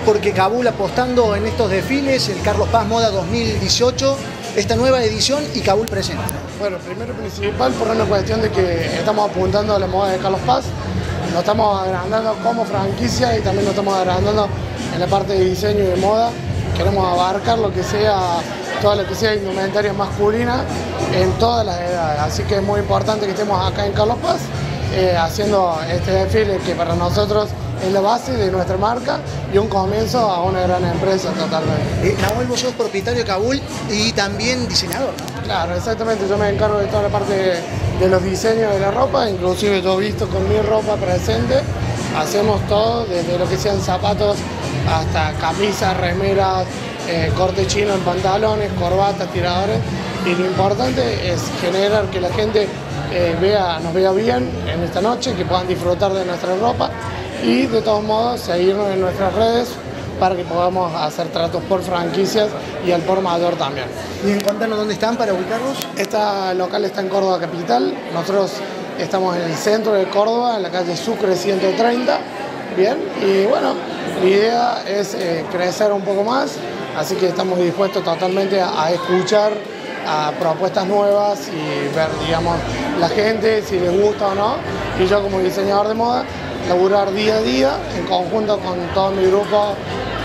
Porque Kabul apostando en estos desfiles, el Carlos Paz Moda 2018, esta nueva edición y Kabul presente. Bueno, primero principal por una cuestión de que estamos apuntando a la moda de Carlos Paz, nos estamos agrandando como franquicia y también nos estamos agrandando en la parte de diseño y de moda. Queremos abarcar lo que sea, toda lo que sea indumentaria masculina en todas las edades. Así que es muy importante que estemos acá en Carlos Paz eh, haciendo este desfile que para nosotros es la base de nuestra marca y un comienzo a una gran empresa totalmente. Eh, Nahuel, vos sos propietario de Kabul y también diseñador, ¿no? Claro, exactamente, yo me encargo de toda la parte de, los diseños de la ropa, inclusive yo visto con mi ropa presente, hacemos todo, desde lo que sean zapatos hasta camisas, remeras, eh, corte chino en pantalones, corbatas, tiradores, y lo importante es generar que la gente eh, vea, nos vea bien en esta noche, que puedan disfrutar de nuestra ropa y de todos modos seguirnos en nuestras redes para que podamos hacer tratos por franquicias y al por mayor también. ¿Y contarnos dónde están para ubicarlos? Esta local está en Córdoba Capital, nosotros estamos en el centro de Córdoba, en la calle Sucre 130, bien, y bueno, la idea es eh, crecer un poco más, así que estamos dispuestos totalmente a, a escuchar a propuestas nuevas y ver, digamos, la gente, si les gusta o no. Y yo como diseñador de moda laburar día a día en conjunto con todo mi grupo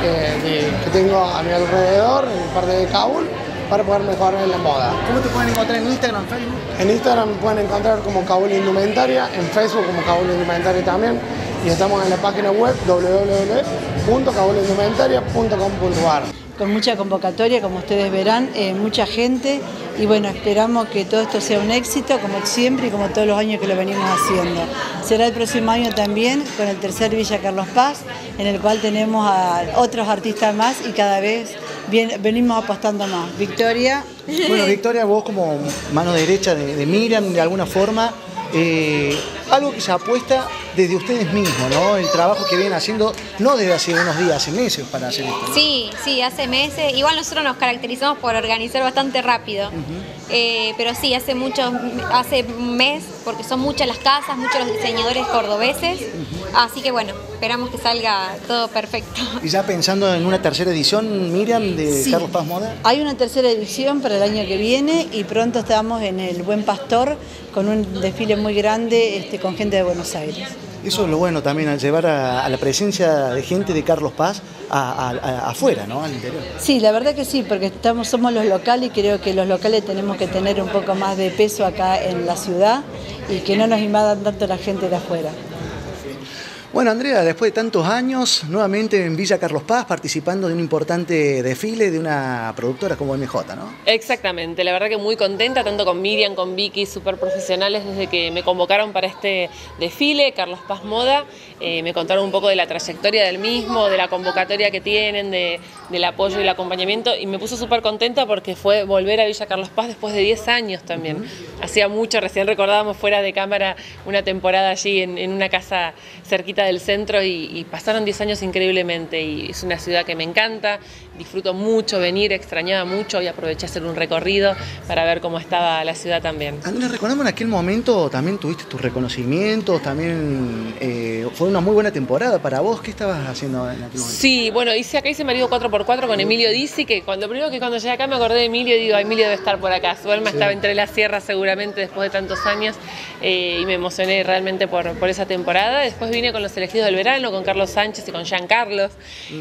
eh, que tengo a mi alrededor, en parte de Kabul, para poder mejorar en la moda. ¿Cómo te pueden encontrar en Instagram, Facebook? En Instagram me pueden encontrar como Kabul Indumentaria, en Facebook como Kabul Indumentaria también, y estamos en la página web www.kabulindumentaria.com.ar con mucha convocatoria, como ustedes verán, eh, mucha gente y bueno, esperamos que todo esto sea un éxito, como siempre y como todos los años que lo venimos haciendo. Será el próximo año también con el tercer Villa Carlos Paz, en el cual tenemos a otros artistas más y cada vez venimos apostando más. Victoria. Bueno, Victoria, vos como mano derecha de, de Miriam, de alguna forma, eh, algo que se apuesta desde ustedes mismos, ¿no? El trabajo que vienen haciendo, no desde hace unos días, hace meses para hacer esto. Sí, sí, hace meses. Igual nosotros nos caracterizamos por organizar bastante rápido. Eh, pero sí, hace muchos, hace un mes, porque son muchas las casas, muchos los diseñadores cordobeses. Así que bueno, esperamos que salga todo perfecto. ¿Y ya pensando en una tercera edición, Miriam, de Carlos Paz Moda? Hay una tercera edición para el año que viene y pronto estamos en el Buen Pastor con un desfile muy grande este, con gente de Buenos Aires. Eso es lo bueno también, al llevar a, la presencia de gente de Carlos Paz afuera, ¿no? Al interior. Sí, la verdad que sí, porque estamos, somos los locales y creo que los locales tenemos que tener un poco más de peso acá en la ciudad y que no nos invadan tanto la gente de afuera. Bueno, Andrea, después de tantos años, nuevamente en Villa Carlos Paz, participando de un importante desfile de una productora como MJ, ¿no? Exactamente, la verdad que muy contenta, tanto con Miriam, con Vicky, súper profesionales desde que me convocaron para este desfile, Carlos Paz Moda, eh, me contaron un poco de la trayectoria del mismo, de la convocatoria que tienen, del apoyo y el acompañamiento, y me puso súper contenta porque fue volver a Villa Carlos Paz después de 10 años también. Hacía mucho, recién recordábamos fuera de cámara una temporada allí en, en una casa cerquita del centro y, pasaron 10 años increíblemente y es una ciudad que me encanta, disfruto mucho venir, extrañaba mucho y aproveché a hacer un recorrido para ver cómo estaba la ciudad también. Andrés, recordamos en aquel momento también tuviste tus reconocimientos, también eh, fue una muy buena temporada para vos, ¿qué estabas haciendo en aquel momento? Sí, bueno, hice acá hice marido 4x4 con Emilio Dizzi, que cuando primero que cuando llegué acá me acordé de Emilio y digo, Emilio debe estar por acá, su alma estaba entre las sierras seguramente después de tantos años eh, y me emocioné realmente por, por esa temporada, después vine con los elegidos del verano, con Carlos Sánchez y con Jean Carlos.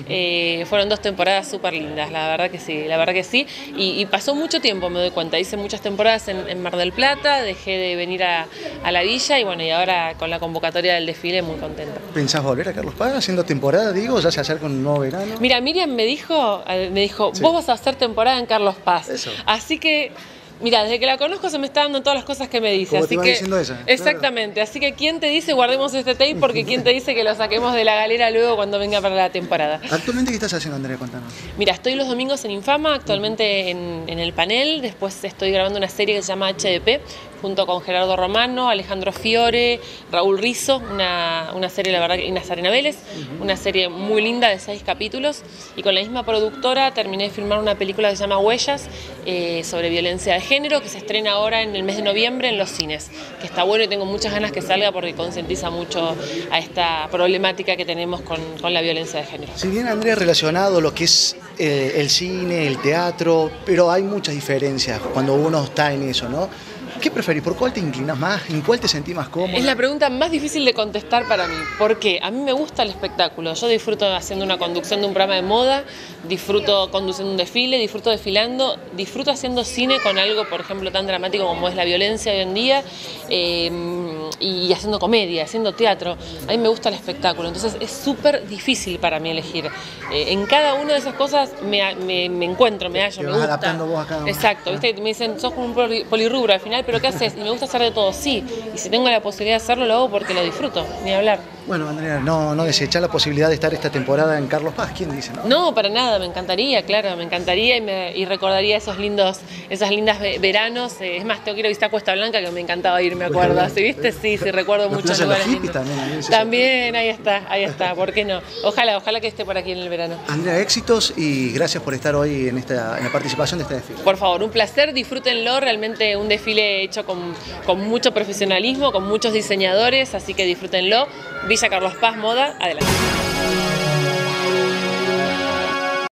Eh, fueron dos temporadas súper lindas, la verdad que sí, la verdad que sí. Y, pasó mucho tiempo, me doy cuenta. Hice muchas temporadas en, Mar del Plata, dejé de venir a, la villa y bueno, y ahora con la convocatoria del desfile muy contenta. ¿Pensás volver a Carlos Paz haciendo temporada, digo, ya se acerca un nuevo verano? Mira, Miriam me dijo, eh, me dijo, vos vas a hacer temporada en Carlos Paz. Así que Mira, desde que la conozco se me está dando todas las cosas que me dice. así que, Exactamente. Así que quién te dice guardemos este tape porque quién te dice que lo saquemos de la galera luego cuando venga para la temporada. ¿Actualmente qué estás haciendo, Andrea? Cuéntanos. Mira, estoy los domingos en Infama, actualmente en, el panel. Después estoy grabando una serie que se llama HDP junto con Gerardo Romano, Alejandro Fiore, Raúl Rizzo, una, una serie, la verdad, y Nazarena Vélez, una serie muy linda de seis capítulos. Y con la misma productora terminé de filmar una película que se llama Huellas, eh, sobre violencia de género, que se estrena ahora en el mes de noviembre en los cines, que está bueno y tengo muchas ganas que salga porque concientiza mucho a esta problemática que tenemos con, con la violencia de género. Si bien Andrea relacionado lo que es eh, el cine, el teatro, pero hay muchas diferencias cuando uno está en eso, ¿no? ¿Qué preferís? ¿Por cuál te inclinas más? ¿En cuál te sentís más cómodo? Es la pregunta más difícil de contestar para mí. ¿Por qué? A mí me gusta el espectáculo. Yo disfruto haciendo una conducción de un programa de moda, disfruto conduciendo un desfile, disfruto desfilando, disfruto haciendo cine con algo, por ejemplo, tan dramático como es la violencia hoy en día. Eh, y haciendo comedia, haciendo teatro. A mí me gusta el espectáculo, entonces es súper difícil para mí elegir. Eh, en cada una de esas cosas me, me, encuentro, me hallo, me gusta. adaptando vos a cada una. Exacto, ¿viste? me dicen, sos como un poli- polirrubro al final, pero ¿qué haces? Y me gusta hacer de todo, sí. Y si tengo la posibilidad de hacerlo, lo hago porque lo disfruto, ni hablar. Bueno, Andrea, no, no la posibilidad de estar esta temporada en Carlos Paz, ¿quién dice? No? No, para nada, me encantaría, claro, me encantaría y, me- y recordaría esos lindos, esas lindas ve- veranos. Eh, es más, tengo que ir a visitar Cuesta Blanca, que me encantaba ir, me acuerdo. ¿Sí, viste? Sí, sí, recuerdo muchos lugares. Lindos. también, ahí También, ahí está, ahí está, ¿por qué no? Ojalá, ojalá que esté por aquí en el verano. Andrea, éxitos y gracias por estar hoy en, esta, en la participación de este desfile. Por favor, un placer, disfrútenlo, realmente un desfile hecho con, con mucho profesionalismo, con muchos diseñadores, así que disfrútenlo. Villa Carlos Paz Moda, adelante.